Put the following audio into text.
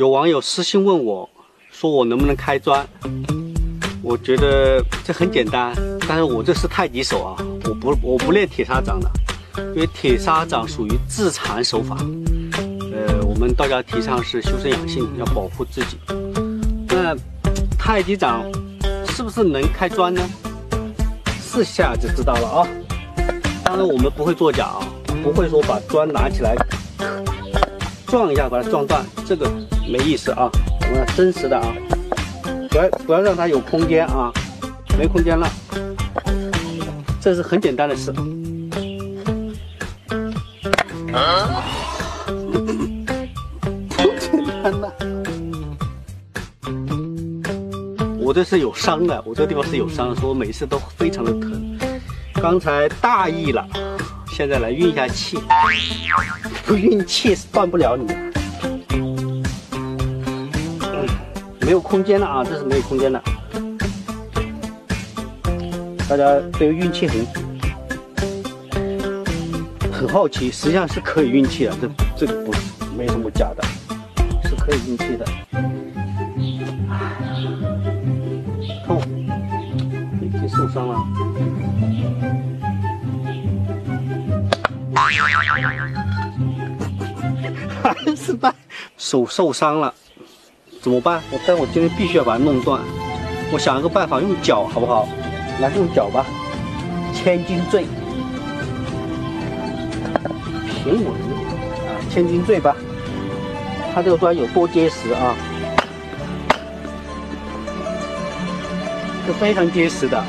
有网友私信问我，说我能不能开砖？我觉得这很简单，但是我这是太极手啊，我不我不练铁砂掌的，因为铁砂掌属于自残手法。呃，我们道家提倡是修身养性，要保护自己。那太极掌是不是能开砖呢？试下就知道了啊。当然我们不会作假啊，不会说把砖拿起来撞一下把它撞断，这个没意思啊。我们要真实的啊。不要不要让它有空间啊，没空间了，这是很简单的事。啊，简单了。我这是有伤的，我这个地方是有伤，所以我每次都非常的疼。刚才大意了，现在来运一下气，不运气是断不了你的。没有空间了啊！这是没有空间的。大家对运气很很好奇，实际上是可以运气的，这这个不没什么假的，是可以运气的。痛，已经受伤了，还 是败，手受伤了。怎么办？我但我今天必须要把它弄断。我想一个办法，用脚好不好？来，用脚吧。千斤坠，平稳啊，千斤坠吧。它这个砖有多结实啊？是非常结实的。